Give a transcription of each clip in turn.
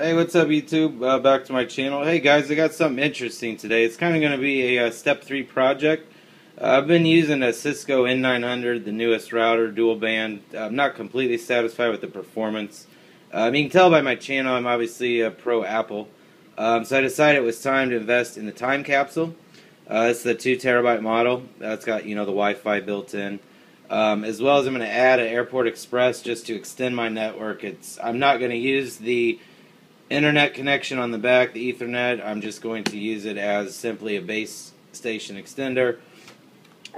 Hey, what's up, YouTube? Uh, back to my channel. Hey, guys, I got something interesting today. It's kind of going to be a, a, uh, Step 3 project. Uh, I've been using a Cisco N900, the newest router, dual band. I'm not completely satisfied with the performance. Um, you can tell by my channel I'm obviously a pro Apple. Um, so I decided it was time to invest in the time capsule. Uh, it's the 2 terabyte model. That's got, you know, the Wi-Fi built in. Um, as well as I'm going to add an Airport Express just to extend my network. It's I'm not going to use the internet connection on the back, the Ethernet, I'm just going to use it as simply a base station extender.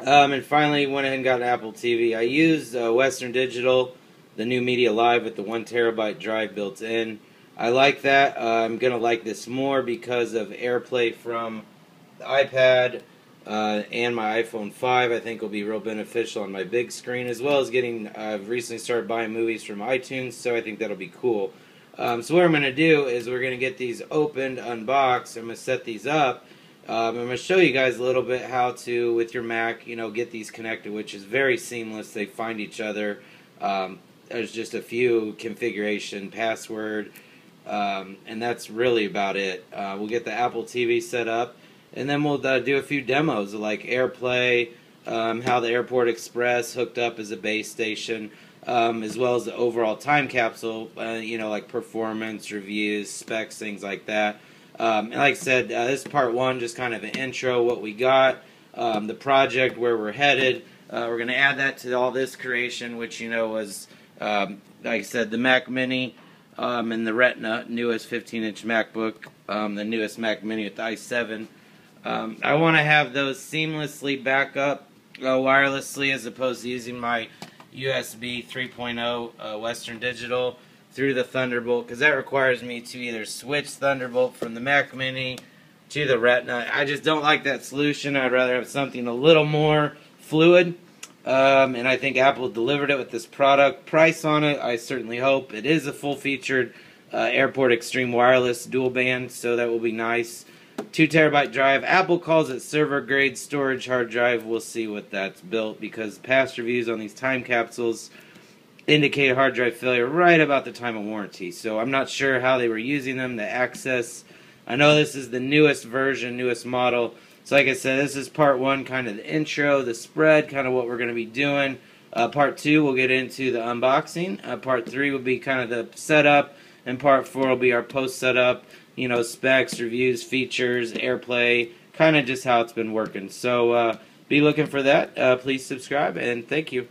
Um, and finally, went ahead and got an Apple TV. I used uh, Western Digital, the new Media Live with the one terabyte drive built in. I like that. Uh, I'm going to like this more because of AirPlay from the iPad uh, and my iPhone 5. I think will be real beneficial on my big screen, as well as getting. I've recently started buying movies from iTunes, so I think that'll be cool. Um, so what I'm going to do is we're going to get these opened, unboxed. I'm going to set these up. Um, I'm going to show you guys a little bit how to, with your Mac, you know, get these connected, which is very seamless. They find each other. Um, there's just a few configuration, password, um, and that's really about it. Uh, we'll get the Apple TV set up, and then we'll uh, do a few demos like AirPlay, um, how the Airport Express hooked up as a base station um, as well as the overall time capsule, uh, you know, like performance, reviews, specs, things like that. Um, and like I said, uh, this is part one, just kind of an intro, what we got, um, the project, where we're headed. Uh, we're going to add that to all this creation, which, you know, was, um, like I said, the Mac Mini um, and the Retina, newest 15-inch MacBook, um, the newest Mac Mini with the i7. I want to have those seamlessly back up uh, wirelessly as opposed to using my USB 3.0 uh, Western Digital through the Thunderbolt because that requires me to either switch Thunderbolt from the Mac Mini to the Retina. I just don't like that solution. I'd rather have something a little more fluid. Um, and I think Apple delivered it with this product. Price on it, I certainly hope. It is a full featured uh, Airport Extreme Wireless dual band, so that will be nice. 2 terabyte drive. Apple calls it server grade storage hard drive. We'll see what that's built because past reviews on these time capsules indicate hard drive failure right about the time of warranty. So I'm not sure how they were using them the access. I know this is the newest version, newest model. So like I said, this is part one, kind of the intro, the spread, kind of what we're going to be doing. Uh, part two, we'll get into the unboxing. Uh, part three will be kind of the setup, and part four will be our post setup you know, specs, reviews, features, AirPlay, kind of just how it's been working. So uh, be looking for that. Uh, please subscribe, and thank you.